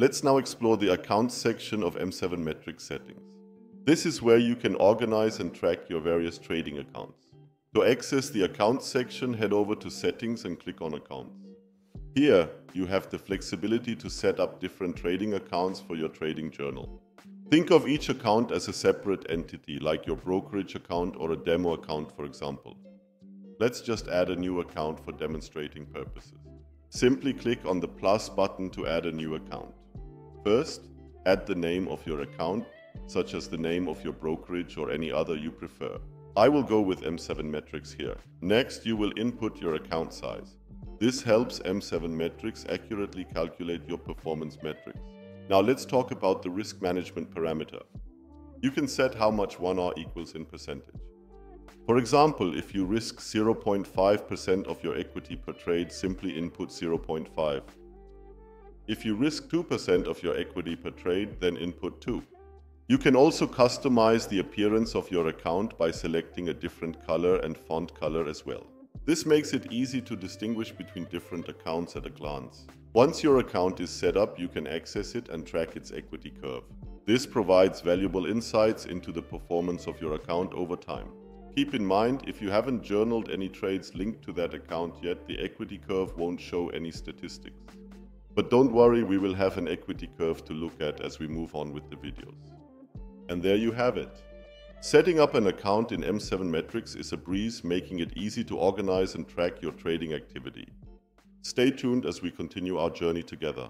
Let's now explore the Accounts section of M7 Metrics settings. This is where you can organize and track your various trading accounts. To access the Accounts section, head over to Settings and click on Accounts. Here, you have the flexibility to set up different trading accounts for your trading journal. Think of each account as a separate entity, like your brokerage account or a demo account, for example. Let's just add a new account for demonstrating purposes. Simply click on the plus button to add a new account. First, add the name of your account, such as the name of your brokerage or any other you prefer. I will go with M7 Metrics here. Next, you will input your account size. This helps M7 Metrics accurately calculate your performance metrics. Now let's talk about the risk management parameter. You can set how much 1R equals in percentage. For example, if you risk 0.5% of your equity per trade, simply input 0.5. If you risk 2% of your equity per trade, then input 2. You can also customize the appearance of your account by selecting a different color and font color as well. This makes it easy to distinguish between different accounts at a glance. Once your account is set up, you can access it and track its equity curve. This provides valuable insights into the performance of your account over time. Keep in mind, if you haven't journaled any trades linked to that account yet, the equity curve won't show any statistics. But don't worry, we will have an equity curve to look at as we move on with the videos. And there you have it. Setting up an account in M7 Metrics is a breeze, making it easy to organize and track your trading activity. Stay tuned as we continue our journey together.